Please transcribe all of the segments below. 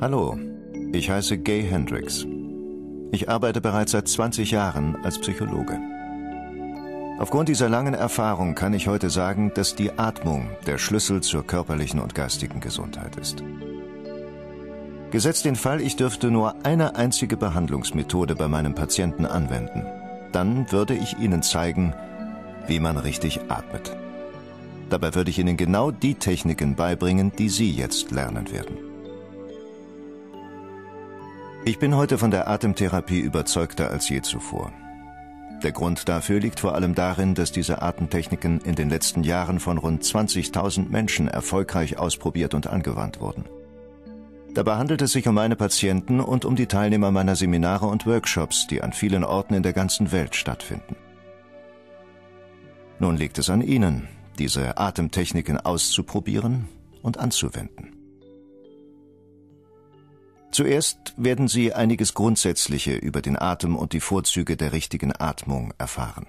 Hallo, ich heiße Gay Hendricks. Ich arbeite bereits seit 20 Jahren als Psychologe. Aufgrund dieser langen Erfahrung kann ich heute sagen, dass die Atmung der Schlüssel zur körperlichen und geistigen Gesundheit ist. Gesetzt den Fall, ich dürfte nur eine einzige Behandlungsmethode bei meinem Patienten anwenden, dann würde ich Ihnen zeigen, wie man richtig atmet. Dabei würde ich Ihnen genau die Techniken beibringen, die Sie jetzt lernen werden. Ich bin heute von der Atemtherapie überzeugter als je zuvor. Der Grund dafür liegt vor allem darin, dass diese Atemtechniken in den letzten Jahren von rund 20.000 Menschen erfolgreich ausprobiert und angewandt wurden. Dabei handelt es sich um meine Patienten und um die Teilnehmer meiner Seminare und Workshops, die an vielen Orten in der ganzen Welt stattfinden. Nun liegt es an Ihnen, diese Atemtechniken auszuprobieren und anzuwenden. Zuerst werden Sie einiges Grundsätzliche über den Atem und die Vorzüge der richtigen Atmung erfahren.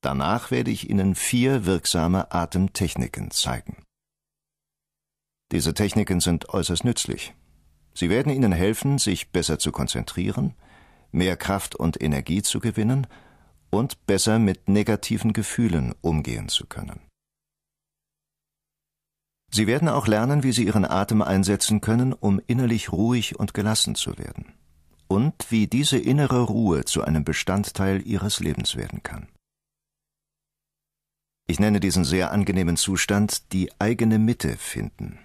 Danach werde ich Ihnen vier wirksame Atemtechniken zeigen. Diese Techniken sind äußerst nützlich. Sie werden Ihnen helfen, sich besser zu konzentrieren, mehr Kraft und Energie zu gewinnen und besser mit negativen Gefühlen umgehen zu können. Sie werden auch lernen, wie Sie Ihren Atem einsetzen können, um innerlich ruhig und gelassen zu werden. Und wie diese innere Ruhe zu einem Bestandteil Ihres Lebens werden kann. Ich nenne diesen sehr angenehmen Zustand die eigene Mitte finden.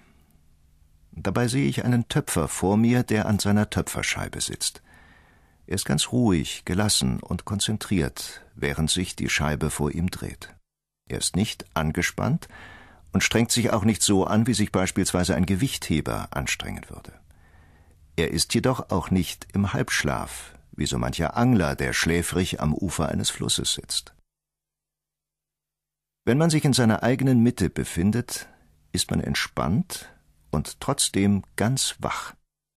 Dabei sehe ich einen Töpfer vor mir, der an seiner Töpferscheibe sitzt. Er ist ganz ruhig, gelassen und konzentriert, während sich die Scheibe vor ihm dreht. Er ist nicht angespannt, und strengt sich auch nicht so an, wie sich beispielsweise ein Gewichtheber anstrengen würde. Er ist jedoch auch nicht im Halbschlaf, wie so mancher Angler, der schläfrig am Ufer eines Flusses sitzt. Wenn man sich in seiner eigenen Mitte befindet, ist man entspannt und trotzdem ganz wach.